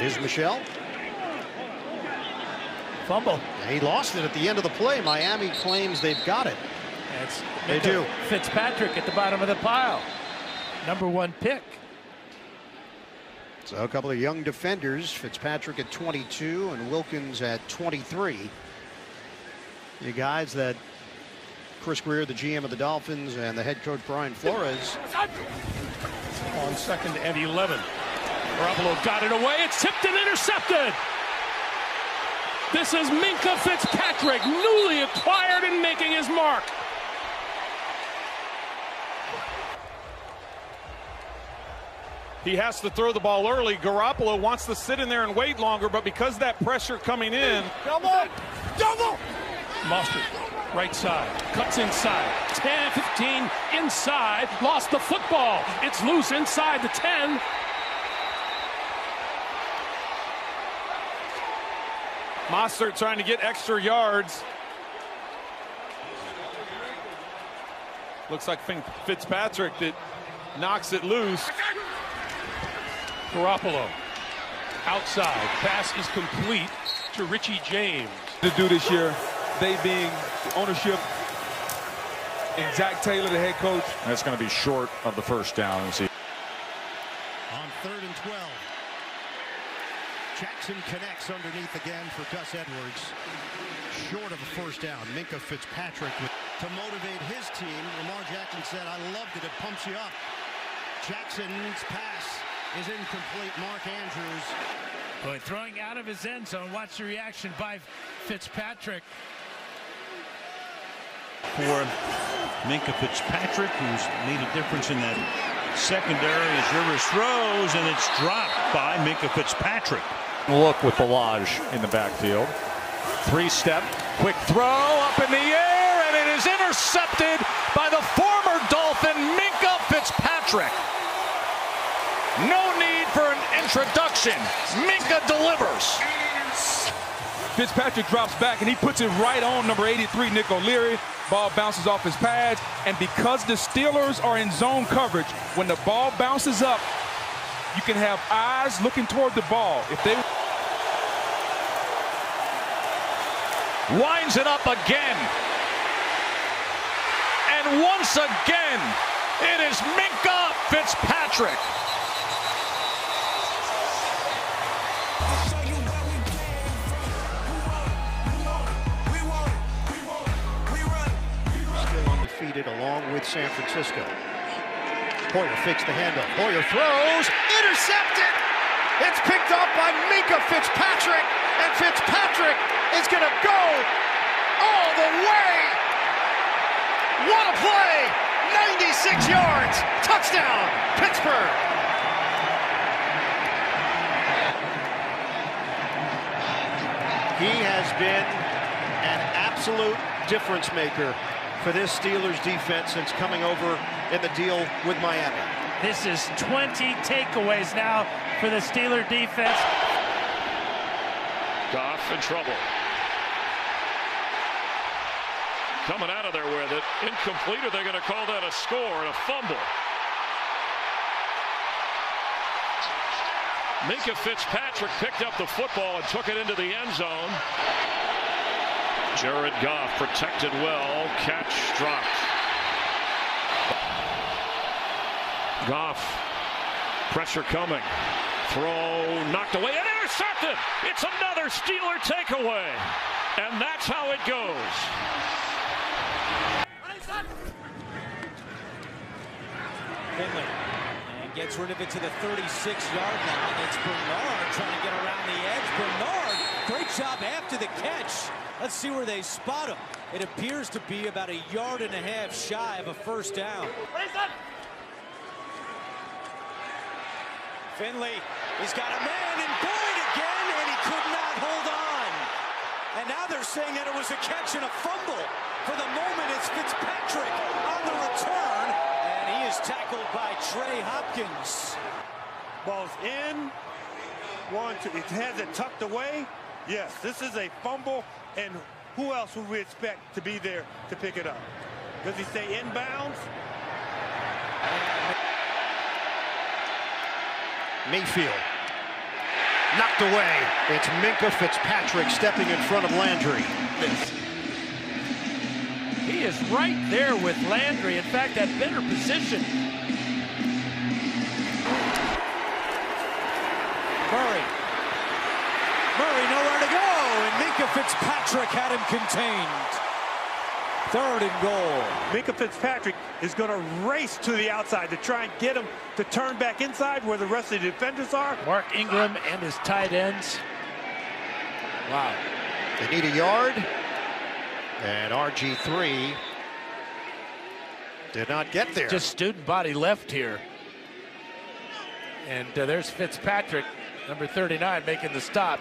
Here's Michelle. Fumble. He lost it at the end of the play. Miami claims they've got it. That's They do. Fitzpatrick at the bottom of the pile. Number one pick. So a couple of young defenders, Fitzpatrick at 22 and Wilkins at 23. The guys that Chris Grier, the GM of the Dolphins, and the head coach Brian Flores. On second and 11. Garoppolo got it away. It's tipped and intercepted. This is Minkah Fitzpatrick, newly acquired and making his mark. He has to throw the ball early. Garoppolo wants to sit in there and wait longer, but because that pressure coming in. Double! Double! Mostert, right side, cuts inside. 10, 15, inside, lost the football. It's loose inside the 10. Mostert trying to get extra yards. Looks like Fitzpatrick that knocks it loose. Garoppolo outside. Pass is complete to Richie James. To do this year, they being ownership, and Zac Taylor, the head coach. That's going to be short of the first down. See. On third and 12. Jackson connects underneath again for Gus Edwards. Short of a first down. Minkah Fitzpatrick with, to motivate his team. Lamar Jackson said, I loved it. It pumps you up. Jackson's pass is incomplete. Mark Andrews. Boy, throwing out of his end zone. Watch the reaction by Fitzpatrick. For Minkah Fitzpatrick, who's made a difference in that secondary as Rivers throws, and it's dropped by Minkah Fitzpatrick. Look with Ballage in the backfield. Three step, quick throw up in the air, and it is intercepted by the former Dolphin, Minkah Fitzpatrick. No need for an introduction. Minkah delivers. Fitzpatrick drops back and he puts it right on number 83, Nick O'Leary. Ball bounces off his pads. And because the Steelers are in zone coverage, when the ball bounces up, you can have eyes looking toward the ball. If they winds it up again. And once again, it is Minkah Fitzpatrick. Still undefeated along with San Francisco. Hoyer fakes the handoff. Hoyer throws. Intercepted. It's picked up by Minkah Fitzpatrick. And Fitzpatrick is going to go all the way. What a play! 96 yards. Touchdown, Pittsburgh. He has been an absolute difference maker for this Steelers defense since coming over in the deal with Miami. This is 20 takeaways now for the Steeler defense. Goff in trouble. Coming out of there with it. Incomplete. Are they going to call that a score and a fumble? Minkah Fitzpatrick picked up the football and took it into the end zone. Jared Goff protected well. Catch dropped. Goff. Pressure coming. Throw knocked away and intercepted. It's another Steeler takeaway. And that's how it goes. Finley and gets rid of it to the 36-yard line. It's Bernard trying to get around the edge. Bernard, great job after the catch. Let's see where they spot him. It appears to be about a yard and a half shy of a first down. Finley, he's got a man and Boyd again, and he could not hold on. And now they're saying that it was a catch and a fumble. For the moment, it's Fitzpatrick on the return, is tackled by Trey Hopkins. Ball's in. One, two. It has it tucked away. Yes, this is a fumble, and who else would we expect to be there to pick it up? Does he say inbounds? Mayfield. Knocked away. It's Minkah Fitzpatrick stepping in front of Landry. He is right there with Landry. In fact, that better position. Murray. Murray nowhere to go, and Minkah Fitzpatrick had him contained. Third and goal. Minkah Fitzpatrick is going to race to the outside to try and get him to turn back inside where the rest of the defenders are. Mark Ingram and his tight ends. Wow. They need a yard. And RG3 did not get there. Just student body left here. And uh, there's Fitzpatrick, number 39, making the stop.